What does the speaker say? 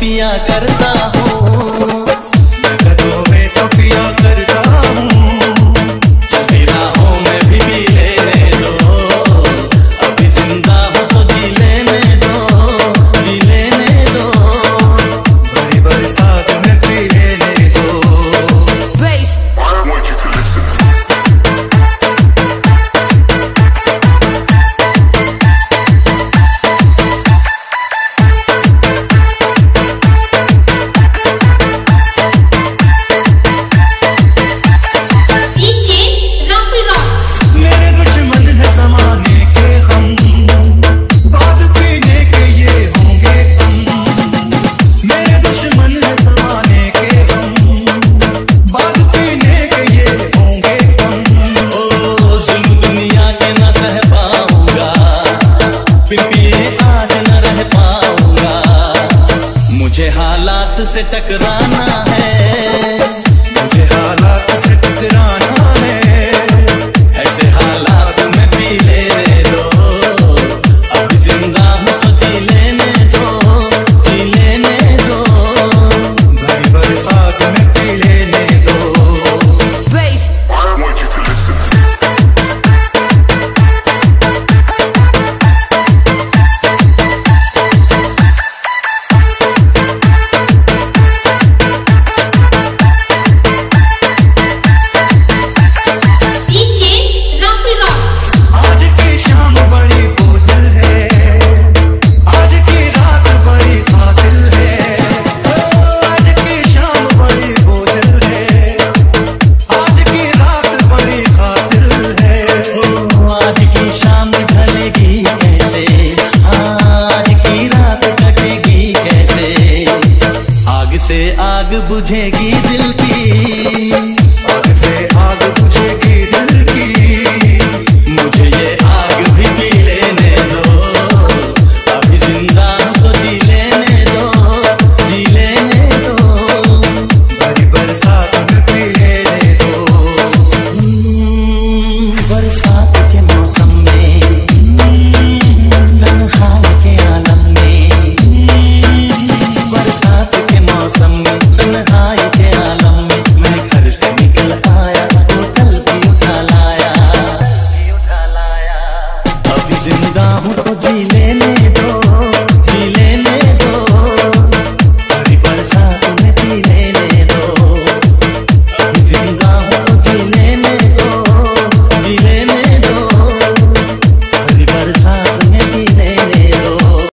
पिया करता से टकरा से आग बुझेगी दिल की।